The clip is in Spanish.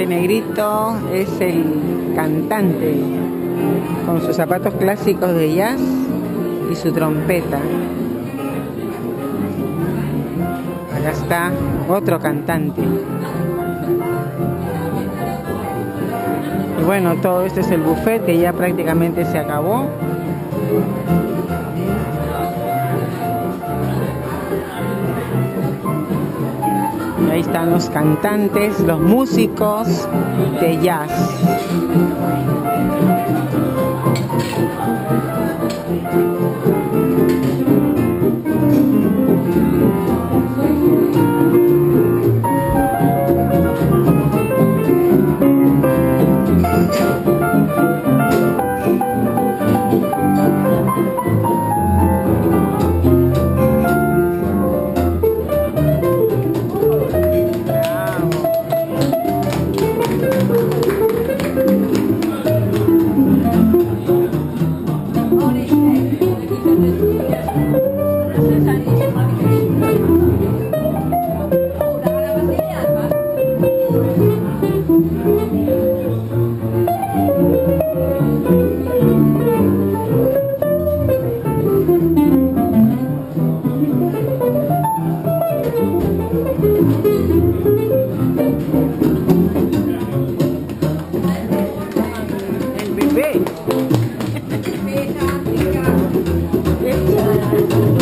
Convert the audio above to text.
Este negrito es el cantante con sus zapatos clásicos de jazz y su trompeta. Acá está otro cantante. Y bueno, todo esto es el buffet que ya prácticamente se acabó. Están los cantantes, los músicos de jazz. Thank you.